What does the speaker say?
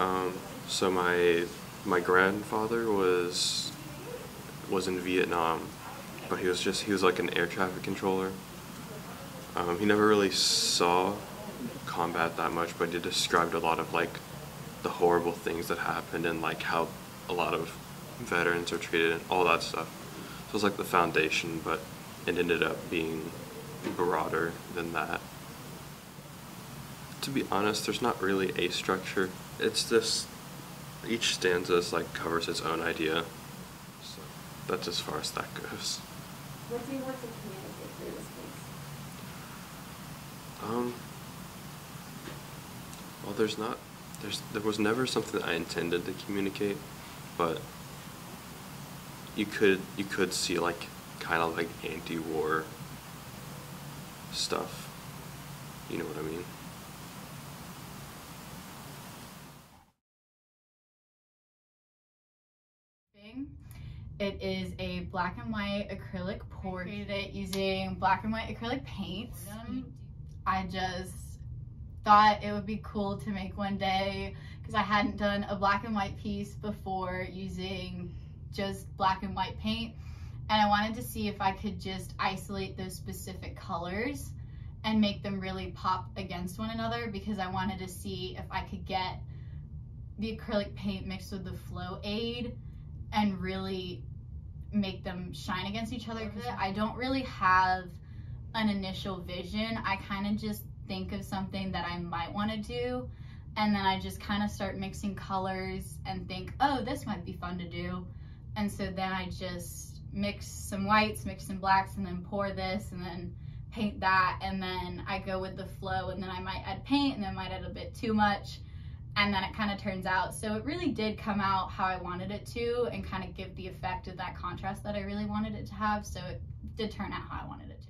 Um, so my my grandfather was was in Vietnam, but he was just he was like an air traffic controller. Um, he never really saw combat that much, but he described a lot of like the horrible things that happened and like how a lot of veterans are treated and all that stuff. So it was like the foundation, but it ended up being broader than that. To be honest, there's not really a structure. It's just each stanza is like covers its own idea. So that's as far as that goes. What do you want to communicate through this piece? Um. Well, there's not. There's there was never something that I intended to communicate, but you could you could see like kind of like anti-war stuff. You know what I mean? It is a black and white acrylic pour. I created it using black and white acrylic paints. I just thought it would be cool to make one day because I hadn't done a black and white piece before using just black and white paint. And I wanted to see if I could just isolate those specific colors and make them really pop against one another because I wanted to see if I could get the acrylic paint mixed with the flow aid and really make them shine against each other because I don't really have an initial vision. I kind of just think of something that I might want to do and then I just kind of start mixing colors and think, oh, this might be fun to do. And so then I just mix some whites, mix some blacks, and then pour this and then paint that. And then I go with the flow and then I might add paint and then I might add a bit too much and then it kind of turns out. So it really did come out how I wanted it to and kind of give the effect of that contrast that I really wanted it to have. So it did turn out how I wanted it to.